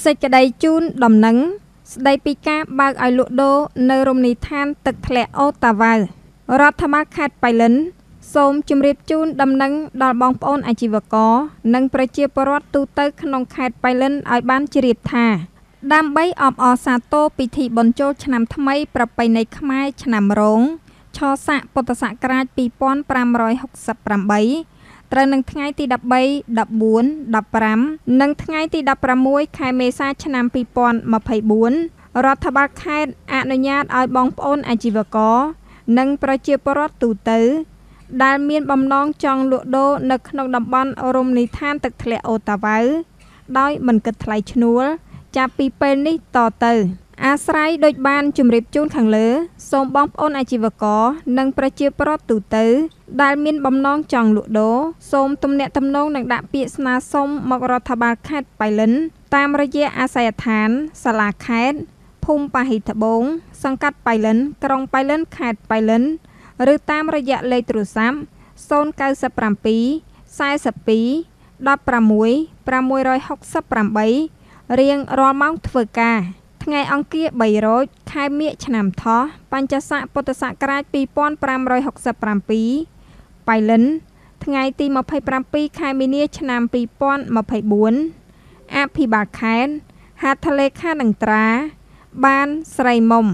សេចក្តីជូនដំណឹង ស្តីពីការបើកឲ្យលក់ដូរនៅរមណីយដ្ឋានទឹកធ្លាក់អូតាវ៉ៅរដ្ឋបាលខេត្តបៃលិន សូមជម្រាបជូនដំណឹងដល់បងប្អូនអាជីវករ និងប្រជាពលរដ្ឋទូទៅក្នុងខេត្តបៃលិនឲ្យបានជ្រាបថា ដើម្បីអបអរសាទរពិធីបុណ្យចូលឆ្នាំថ្មី ប្រពៃណីខ្មែរឆ្នាំរោងឆស័កពុទ្ធសករាជ2568 ត្រូវនឹងថ្ងៃទី 13 14 15 និងថ្ងៃទី 16 ខែមេសាឆ្នាំ2024 រដ្ឋបាលខេត្តអនុញ្ញាតឲ្យបងប្អូនអាជីវករ និងប្រជាពលរដ្ឋទូទៅ ដែលមានបំណងចង់លក់ដូរនៅក្នុងតំបន់រមណីយដ្ឋានទឹកធ្លាក់អូតាវ៉ៅដោយមិនគិតថ្លៃឈ្នួល ចាប់ពីពេលនេះតទៅ អាស្រ័យដូចបានជម្រាបជូនខាងលើ សូមបងប្អូនអាជីវករ និងប្រជាពលរដ្ឋទូទៅ ដែលមានបំណងចង់លក់ដូរ សូមទំនាក់ទំនងនិងដាក់ពាក្យស្នើសុំមករដ្ឋបាលខេត្តបៃលិន តាមរយៈអាស័យដ្ឋាន សាលាខេត្តភូមិប៉ាហ៊ីត្បូង សង្កាត់បៃលិន ក្រុងបៃលិន ខេត្តបៃលិន ឬតាមរយៈលេខទូរស័ព្ទ097 42 16 668រៀងរាល់ម៉ោងធ្វើការ ថ្ងៃអង្គារ3រោចខែមិញឆ្នាំថោះបញ្ញស័កពុទ្ធសករាជ2567បៃលិន ថ្ងៃទី27ខែមីនាឆ្នាំ2024អភិបាលខេត្តហត្ថលេខានឹងត្រា បានស្រីមុំ